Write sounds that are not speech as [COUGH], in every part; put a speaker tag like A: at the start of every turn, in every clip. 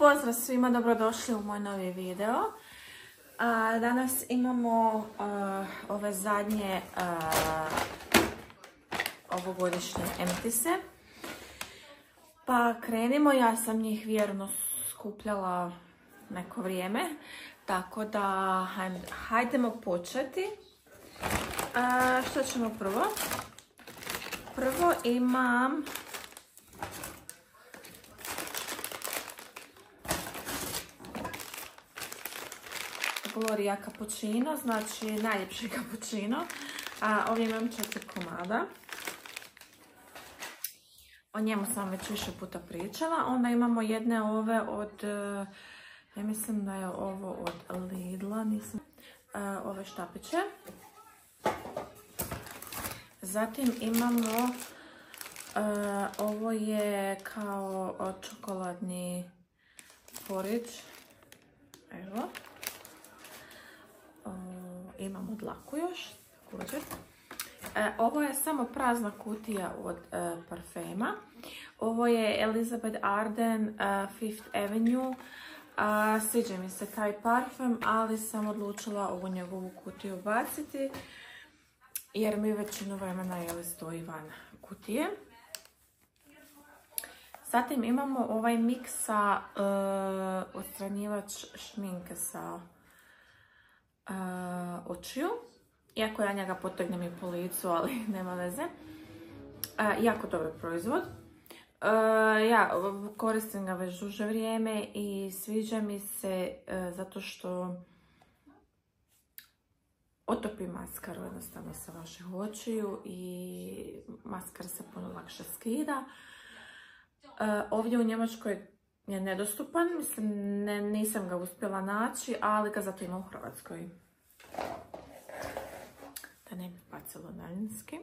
A: Pozdrav svima, dobrodošli u moj novi video. danas imamo ove zadnje ovogodišnje emptise. Pa krenimo, ja sam njih vjerno skupljala neko vrijeme. Tako da hajdemo početi. što ćemo prvo? Prvo imam Gloria Cappuccino, znači najljepši cappuccino. A ovdje imam četiri komada. O njemu sam već više puta pričala. Onda imamo jedne ove od, eh, ja mislim da je ovo od Lidla, nisam, eh, ove štapiće. Zatim imamo, eh, ovo je kao čokoladni porridge. Evo imamo dlaku još, također. E, ovo je samo prazna kutija od e, parfema. Ovo je Elizabeth Arden e, Fifth Avenue. Sviđa mi se taj parfem, ali sam odlučila ovu njegovu kutiju baciti. Jer mi većinu vremena jeli stoji van kutije. Zatim imamo ovaj miks sa odstranjivač šminke sa očiju. Iako ja njega potegnem i po licu, ali [LAUGHS] nema veze. jako dobar proizvod. ja koristim ga već duže vrijeme i sviđa mi se e, zato što otopi maskaru jednostavno sa vaših očiju i maskar se puno lakše skida. E, ovdje u Njemačkoj je nedostupan, mislim nisam ga uspjela naći, ali ga zato ima u Hrvatskoj. Da ne bi bacilo daljinski.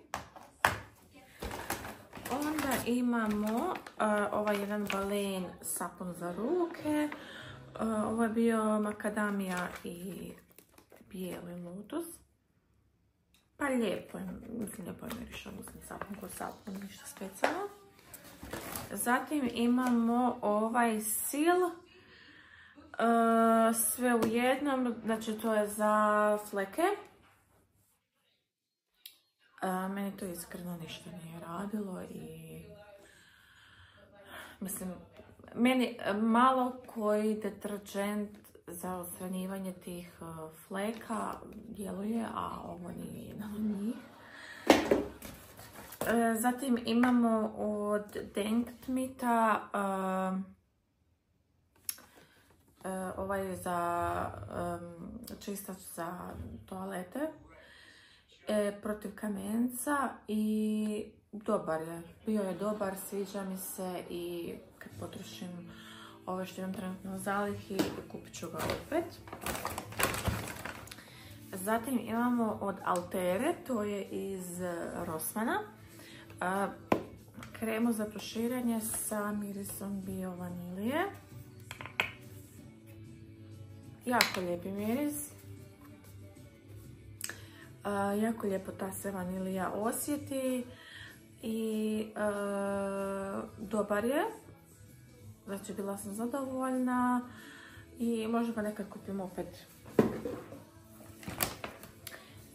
A: Onda imamo ovaj jedan balen sapun za ruke. ovo je bio makadamija i bijeli lotus. Pa lijepo je, mislim lijepo je mirišao, mislim sapun ko sapun, ništa specijalno. Zatim imamo ovaj sil. E, sve u jednom, znači to je za fleke. E, meni to iskreno ništa nije radilo i mislim, meni malo koji deterđent za osranjivanje tih e, fleka djeluje, a ovo nije jedan od njih. E, zatim imamo od Denktmita uh, ovaj za čistač za toalete protiv kamenca i dobar je. Bio je dobar, sviđa mi se i kad potrošim ove što imam trenutno u zalihi, kupit ću ga opet. Zatim imamo od Altere, to je iz Rossmana kremu za proširanje sa mirisom bio vanilije. Jako lijepi miris. jako lijepo ta se vanilija osjeti i dobar je. Znači bila sam zadovoljna i možda ga nekad kupim opet.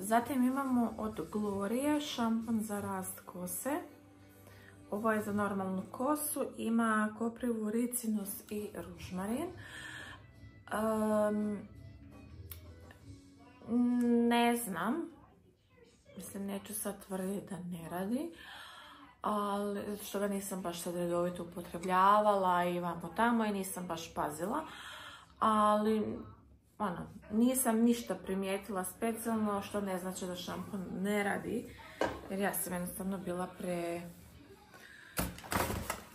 A: Zatim imamo od Gloria šampon za rast kose. Ovo je za normalnu kosu. Ima koprivu, ricinus i ružmarin. ne znam. Mislim, neću sad tvrditi da ne radi. Ali, što ga nisam baš sad redovito upotrebljavala i vamo tamo i nisam baš pazila. Ali ono, nisam ništa primijetila specijalno, što ne znači da šampon ne radi. Jer ja sam jednostavno bila pre...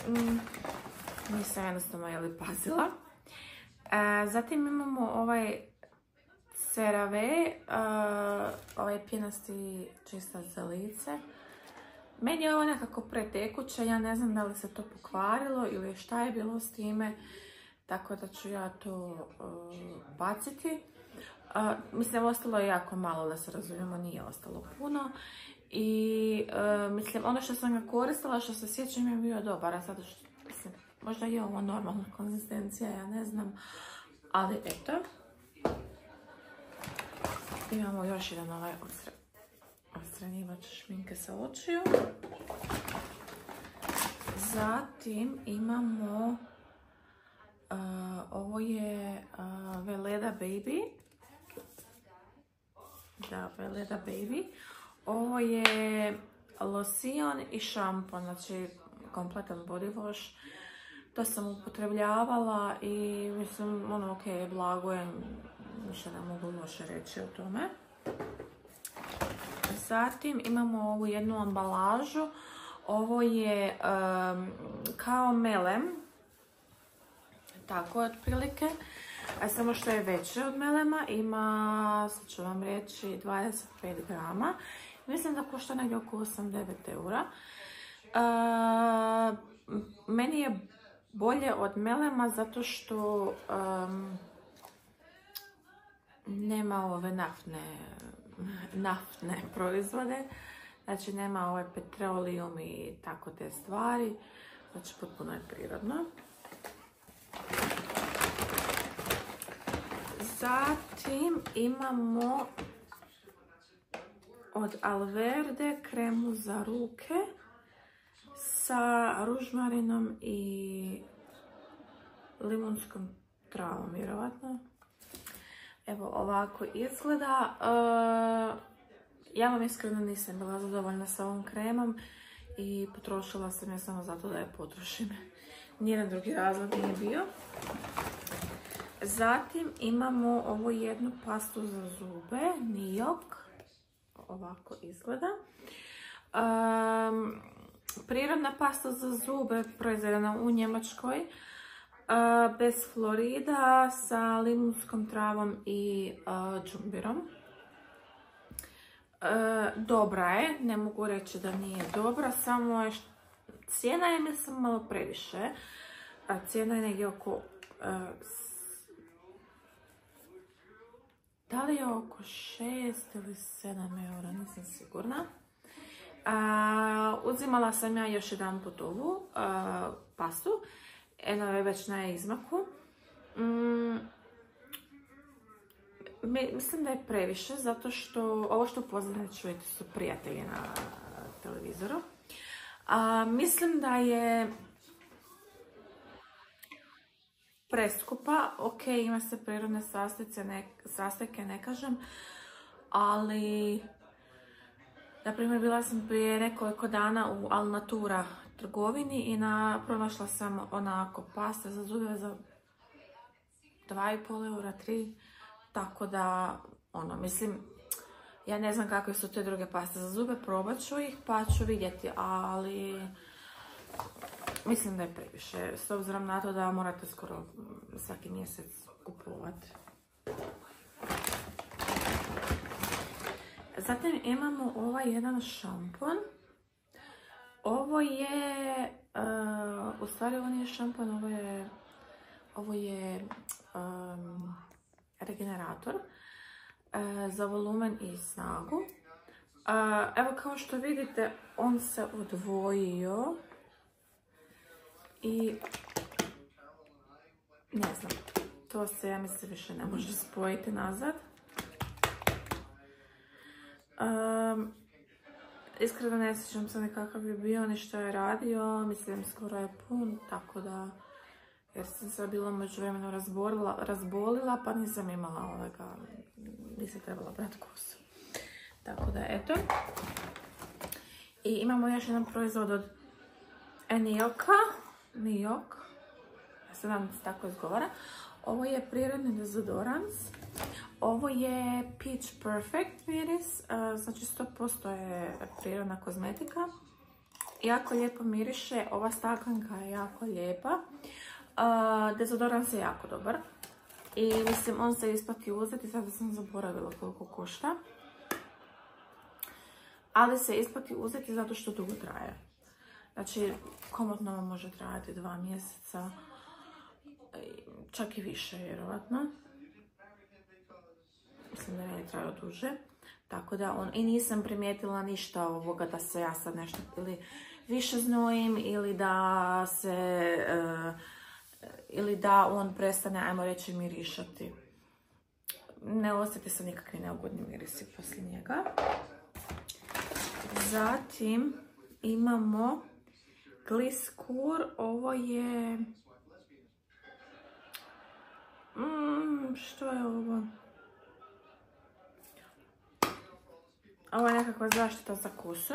A: Mm, nisam jednostavno jeli pazila. E, zatim imamo ovaj CeraVe, ovaj pjenasti čistač za lice. Meni je ovo nekako pretekuće, ja ne znam da li se to pokvarilo ili šta je bilo s time. Tako da ću ja to uh, baciti. Mislim, ostalo je jako malo, da se razumijemo, nije ostalo puno. I uh, mislim, ono što sam ga koristila, što se sjećam je bio dobar, a sad što, mislim, Možda je ovo normalna konzistencija, ja ne znam. Ali eto. Imamo još jedan ovaj odstranjivač šminke sa očiju. Zatim imamo, ovo je Veleda Baby. Da, Veleda Baby. Ovo je losion i šampon, znači kompletan body wash. To sam upotrebljavala i mislim, ono, ok, blago je, ništa ne mogu loše reći o tome. Zatim imamo ovu jednu ambalažu. Ovo je kao melem. Tako otprilike. samo što je veće od melema. Ima, sad ću vam reći, 25 grama. Mislim da košta negdje oko 8-9 eura. meni je bolje od melema zato što nema ove naftne, naftne proizvode. Znači nema ovaj petrolijum i tako te stvari. Znači potpuno je prirodno. Zatim imamo od Alverde kremu za ruke sa ružmarinom i limunskom travom, vjerovatno. Evo ovako izgleda. E, ja vam iskreno nisam bila zadovoljna sa ovom kremom i potrošila sam je samo zato da je potrošim. Nijedan drugi razlog nije bio. Zatim imamo ovu jednu pastu za zube, Nijok. Ovako izgleda. prirodna pasta za zube proizvedena u Njemačkoj. bez florida sa limunskom travom i džumbirom. E, dobra je, ne mogu reći da nije dobra, samo je, cijena je mislim malo previše, cijena je negdje oko, e, da li je oko 6 ili 7 eura, nisam sigurna. uzimala sam ja još jedan put ovu pastu, eno je već na izmaku. Mm, mislim da je previše, zato što ovo što pozadine čujete su prijatelji na televizoru. Mislim da je preskupa, ok, ima se prirodne sastojke, ne, kažem, ali na primjer bila sam prije nekoliko dana u Alnatura trgovini i na, pronašla sam onako pasta za zube za 2,5 eura, 3 tako da, ono, mislim, ja ne znam kakve su te druge paste za zube, probat ću ih pa ću vidjeti, ali mislim da je previše, s obzirom na to da morate skoro svaki mjesec kupovati. Zatim imamo ovaj jedan šampon. Ovo je, uh, u stvari ovo nije šampon, ovo je, regenerator e, za volumen i snagu. E, evo kao što vidite on se odvojio i ne znam, to se ja mislim više ne može spojiti nazad. Um, iskreno ne sjećam se nekakav je bio, ni što je radio, mislim skoro je pun, tako da jer sam se bila među vremenu razbolila, pa nisam imala ovoga, nisam trebala brati kosu. Tako da, eto. I imamo još jedan proizvod od Enioka, Ja se vam se tako izgovara. Ovo je prirodni dezodorans. Ovo je Peach Perfect miris, znači 100% je prirodna kozmetika. Jako lijepo miriše, ova staklenka je jako lijepa. Dezodorans je jako dobar. I mislim, on se isplati uzeti, sada sam zaboravila koliko košta. Ali se isplati uzeti zato što dugo traje. Znači, komotno vam može trajati dva mjeseca, čak i više, vjerovatno. Mislim da je trajao duže. Tako da on, i nisam primijetila ništa ovoga da se ja sad nešto ili više znojim ili da se e, ili da on prestane, ajmo reći, mirišati. Ne osjeti se nikakvi neugodni mirisi poslije njega. Zatim imamo Gliskur, ovo je... Mm, što je ovo? Ovo je nekakva zaštita za kosu.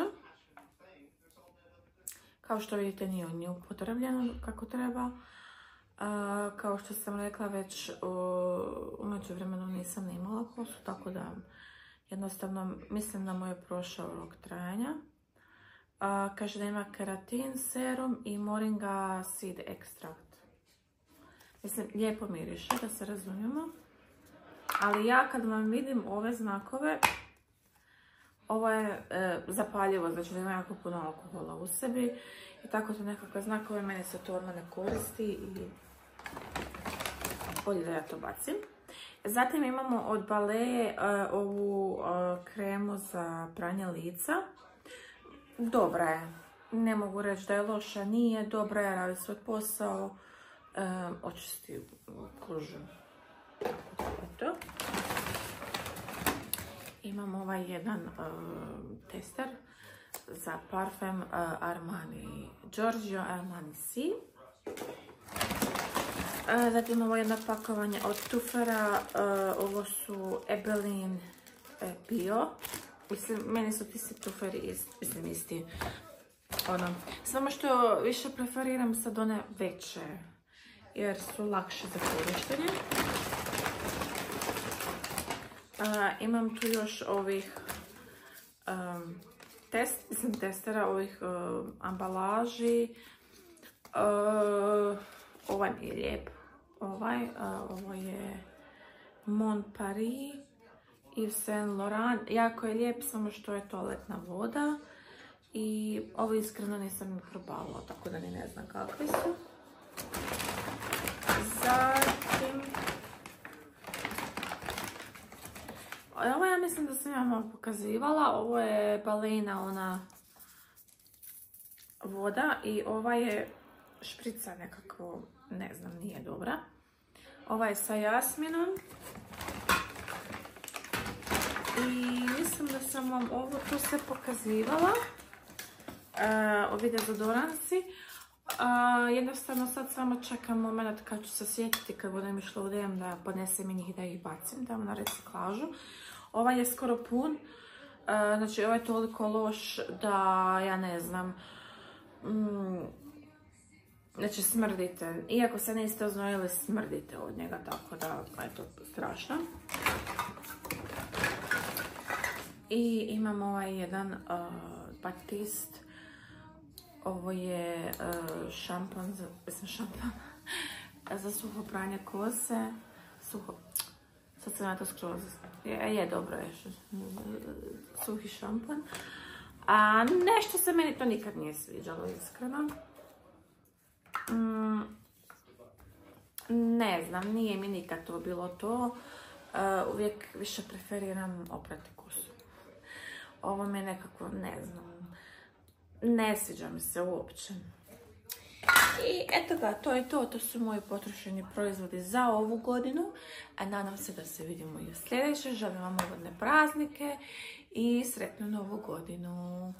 A: Kao što vidite nije on upotrebljeno kako treba. kao što sam rekla već umeđu vremenu nisam imala kosu, tako da jednostavno mislim da mu je prošao rok trajanja. Kaže da ima keratin serum i moringa seed extract. Mislim, lijepo miriše, da se razumijemo. Ali ja kad vam vidim ove znakove, ovo je e, zapaljivo, znači da ima jako puno alkohola u sebi. I tako to nekakve znakove, meni se to odmah ne koristi i bolje da ja to bacim. Zatim imamo od Bale e, ovu e, kremu za pranje lica. Dobra je. Ne mogu reći da je loša, nije. Dobra je, radi svoj posao. očisti kožu. To imam ovaj jedan tester za parfem uh, Armani Giorgio Armani C. Uh, zatim ovo jedno pakovanje od Tufera, ovo su Ebelin Bio. Mislim, meni su ti se Tuferi isti, mislim isti. Ono, samo što više preferiram sad one veće, jer su lakše za korištenje imam tu još ovih test, mislim testera, ovih ambalaži. ovaj mi je lijep. Ovaj, ovo je Mon Paris Yves Saint Laurent. Jako je lijep, samo što je toaletna voda. I ovo iskreno nisam probala, tako da ni ne znam kakvi su. Zatim Ovo ja mislim da sam ja malo pokazivala. Ovo je balena ona voda i ova je šprica nekako, ne znam, nije dobra. Ova je sa jasminom. I mislim da sam vam ovo tu sve pokazivala. E, ovi dezodoransi. jednostavno sad samo čekam moment kad ću se sjetiti kad budem išla u DM da podnesem i njih da ih bacim tamo na reciklažu. Ovaj je skoro pun. E, znači, ovaj je toliko loš da, ja ne znam, mm, znači smrdite. Iako se niste oznojili, smrdite od njega, tako da, to strašno. I imam ovaj jedan uh. Ovo je uh, šampan, za, mislim šampan, [LAUGHS] za suho pranje kose. Suho, sad sam ja to skroz je, dobro je suhi šampan. A nešto se meni to nikad nije sviđalo, iskreno. Mm, ne znam, nije mi nikad to bilo to. E, uvijek više preferiram oprati kusu. Ovo mi nekako, ne znam, ne sviđa mi se uopće. I eto ga, to je to. To su moji potrošeni proizvodi za ovu godinu. A nadam se da se vidimo i u sljedećoj. Želim vam ugodne praznike i sretnu novu godinu.